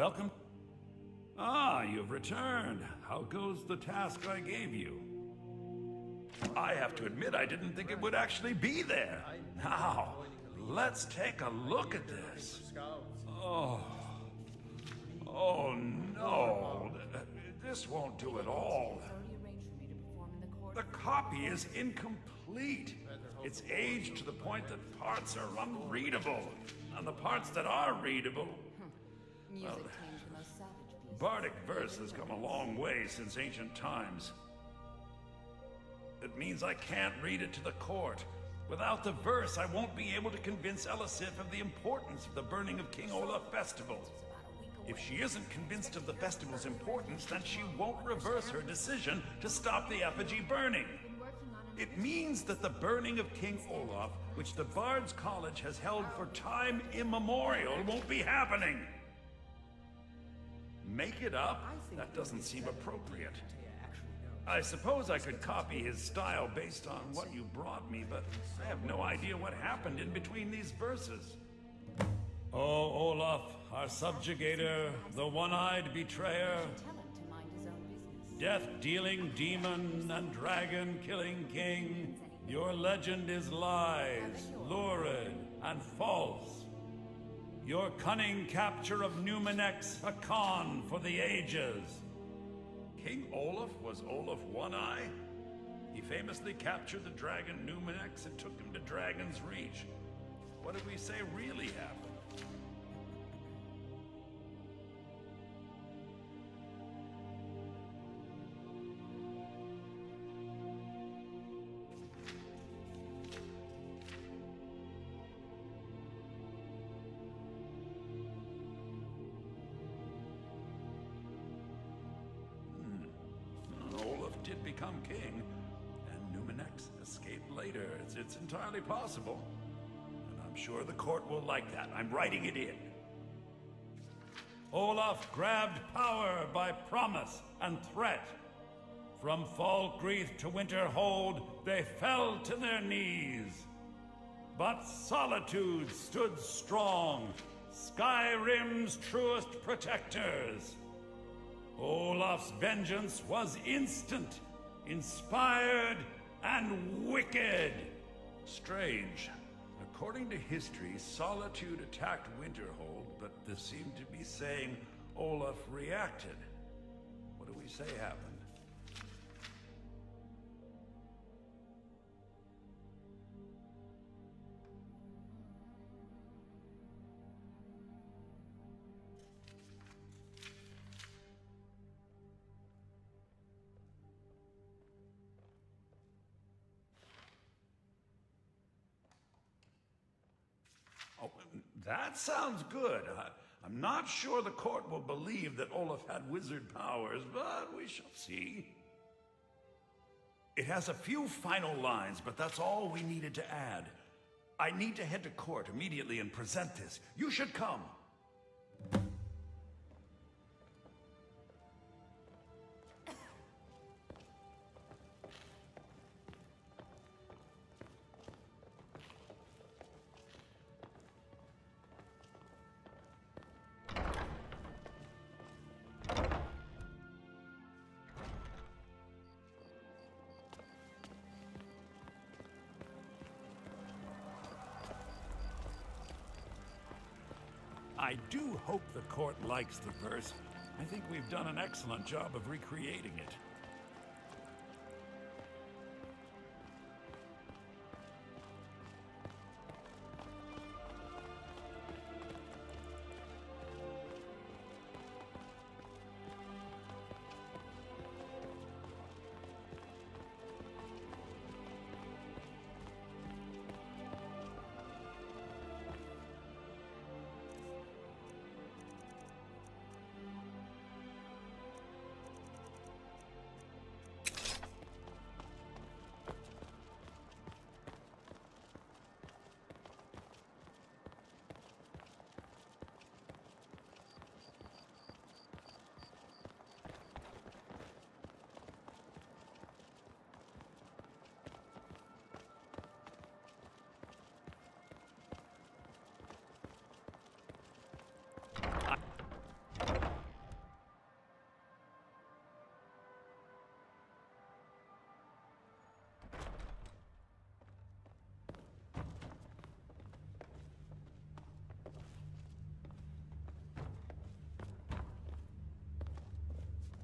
Welcome. Ah, you've returned. How goes the task I gave you? I have to admit, I didn't think it would actually be there. Now, let's take a look at this. Oh. Oh, no. This won't do at all. The copy is incomplete. It's aged to the point that parts are unreadable. And the parts that are readable. Music tames the most savage. Bardic verse has come a long way since ancient times. It means I can't read it to the court. Without the verse, I won't be able to convince Elisif of the importance of the burning of King Olaf festival. If she isn't convinced of the festival's importance, then she won't reverse her decision to stop the effigy burning. It means that the burning of King Olaf, which the Bards College has held for time immemorial, won't be happening. Make it up? That doesn't seem appropriate. I suppose I could copy his style based on what you brought me, but I have no idea what happened in between these verses. Oh, Olaf, our subjugator, the one-eyed betrayer, Tell him to mind his own business. death-dealing demon and dragon-killing king, your legend is lies, lurid, and false. Your cunning capture of Numinex, a con for the ages. King Olaf was Olaf One Eye? He famously captured the dragon Numinex and took him to Dragon's Reach. What did we say really happened? Become king, and Numinex escaped later. It's, it's entirely possible. And I'm sure the court will like that. I'm writing it in. Olaf grabbed power by promise and threat. From Falkreath to Winterhold, they fell to their knees. But Solitude stood strong, Skyrim's truest protectors. Olaf's vengeance was instant, inspired, and wicked. Strange. According to history, Solitude attacked Winterhold, but this seem to be saying Olaf reacted. What do we say happened? That sounds good. I, I'm not sure the court will believe that Olaf had wizard powers, but we shall see. It has a few final lines, but that's all we needed to add. I need to head to court immediately and present this. You should come. I do hope the court likes the verse. I think we've done an excellent job of recreating it.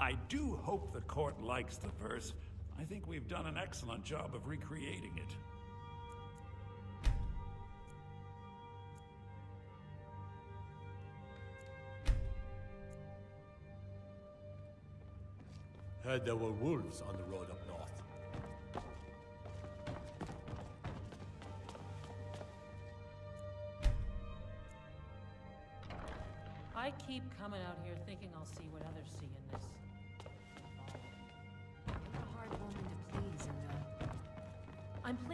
I do hope the court likes the verse. I think we've done an excellent job of recreating it. Heard there were wolves on the road up north. I keep coming out here thinking I'll see what others see in this.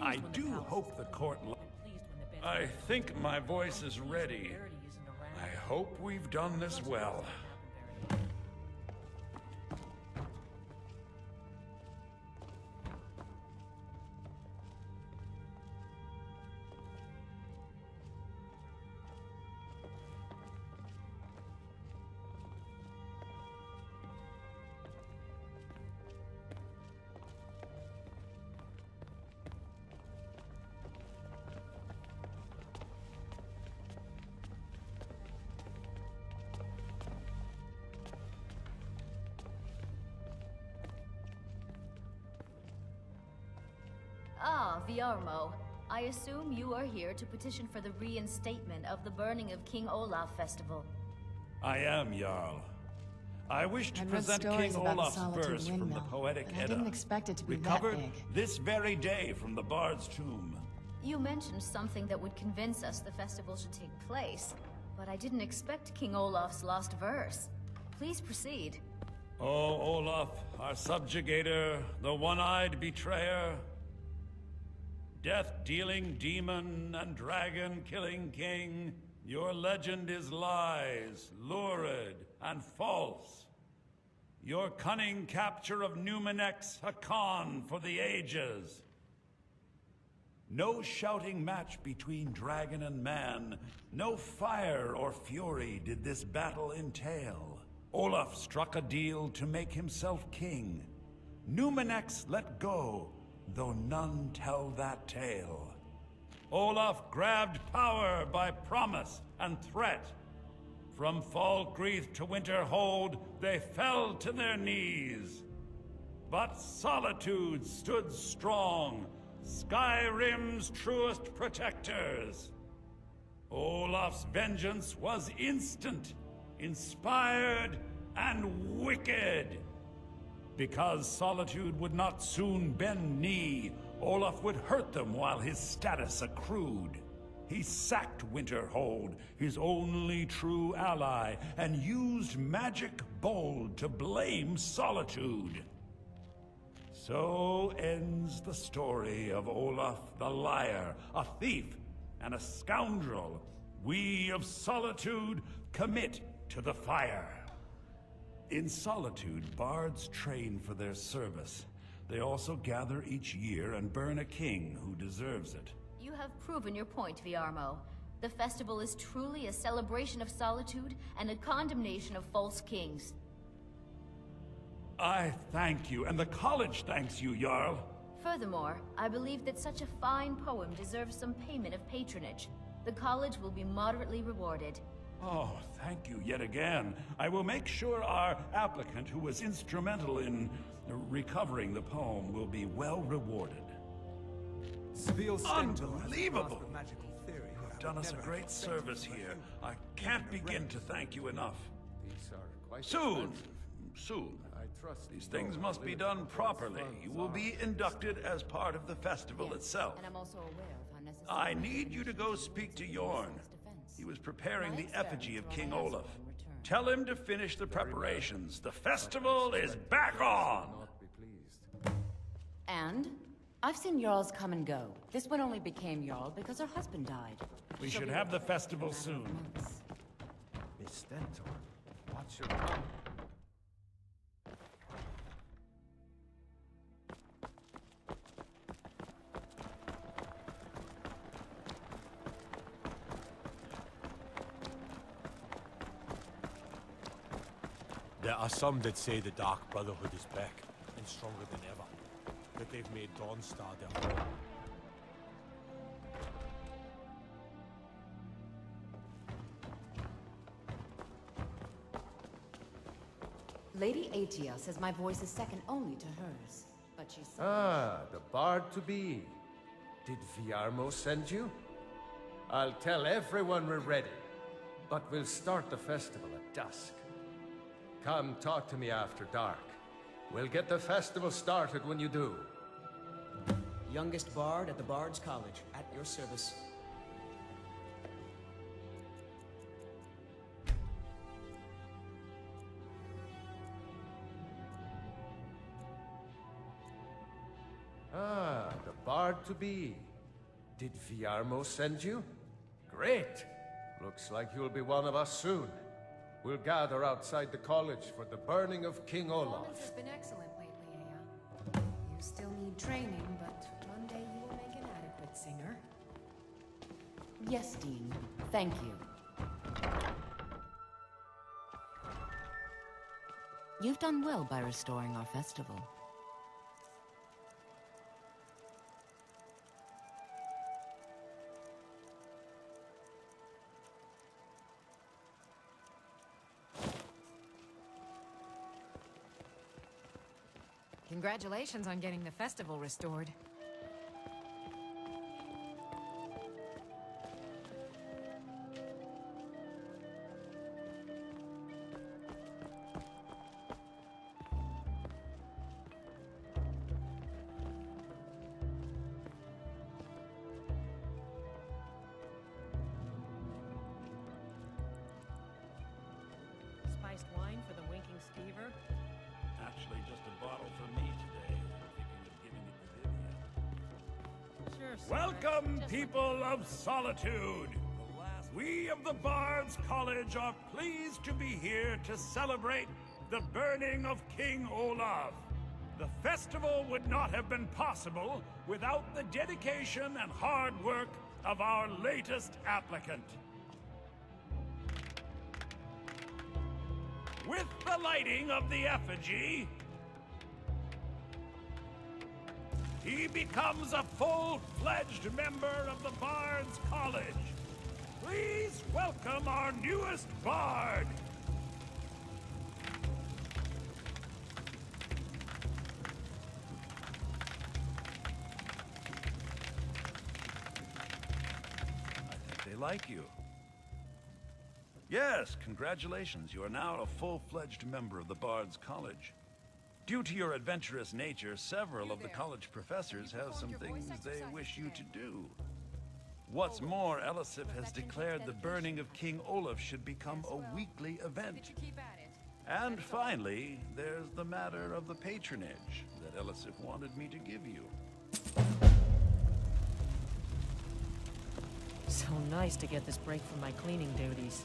I do hope the court li- I'm pleased when the I think my voice is ready. Verity isn't around. I hope we've done this well. Viarmo. I assume you are here to petition for the reinstatement of the burning of King Olaf Festival. I am Jarl. I wish to I'd present King Olaf's Solitude verse from the Poetic but I Edda. didn't expect it to be that Recovered big. this very day from the Bard's tomb. You mentioned something that would convince us the festival should take place, but I didn't expect King Olaf's lost verse. Please proceed. O Olaf, our subjugator, the one-eyed betrayer, death-dealing demon and dragon-killing king, your legend is lies, lurid, and false. Your cunning capture of Numinex, a con for the ages. No shouting match between dragon and man, no fire or fury did this battle entail. Olaf struck a deal to make himself king. Numinex let go, though none tell that tale. Olaf grabbed power by promise and threat. From Falkreath to Winterhold, they fell to their knees. But Solitude stood strong, Skyrim's truest protectors. Olaf's vengeance was instant, inspired, and wicked. Because Solitude would not soon bend knee, Olaf would hurt them while his status accrued. He sacked Winterhold, his only true ally, and used magic bold to blame Solitude. So ends the story of Olaf the Liar, a thief and a scoundrel. We of Solitude commit to the fire. In Solitude, bards train for their service. They also gather each year and burn a king who deserves it. You have proven your point, Viarmo. The festival is truly a celebration of solitude and a condemnation of false kings. I thank you, and the college thanks you, Jarl. Furthermore, I believe that such a fine poem deserves some payment of patronage. The college will be moderately rewarded. Oh, thank you yet again. I will make sure our applicant, who was instrumental in recovering the poem, will be well rewarded. Sybille Stentor Unbelievable. magical theory You've done us a great service here. I can't begin to thank you enough. These are quite Soon, soon. I trust These things must be done properly. You will be inducted as part of the festival itself. I'm also aware of how necessary I it is need you to go speak to the Jorn. Defense. He was preparing the effigy of King Olaf. husband in return. Tell him to finish the preparations. The festival is back on! Not be pleased. And? I've seen Jarls come and go. This one only became Jarl because her husband died. We She'll should have the replaced in a festival soon. months. Miss Stentor, watch your tongue. There are some that say the Dark Brotherhood is back, and stronger than ever. That they've made Dawnstar their home. Lady Atia says my voice is second only to hers. But she said... Ah, the bard to be. Did Viarmo send you? I'll tell everyone we're ready. But we'll start the festival at dusk. Come talk to me after dark. We'll get the festival started when you do. Youngest bard at the Bard's College, at your service. Ah, the bard to be. Did Viarmo send you? Great! Looks like you'll be one of us soon. We'll gather outside the college for the burning of King Performance Olaf. has been excellent lately, eh, Aia. You still need training, but one day you will make an adequate singer. Yes, Dean. Thank you. You've done well by restoring our festival. Congratulations on getting the festival restored. Solitude! We of the Bards College are pleased to be here to celebrate the burning of King Olaf. The festival would not have been possible without the dedication and hard work of our latest applicant. With the lighting of the effigy, he becomes a full-fledged member of the Bards College. Please welcome our newest bard. I think they like you. Yes, congratulations. You are now a full-fledged member of the Bards College. Due to your adventurous nature, several of the college professors have some things they wish you to do. What's more, Elisif has declared the burning of King Olaf should become a weekly event. And finally, there's the matter of the patronage that Elisif wanted me to give you. So nice to get this break from my cleaning duties.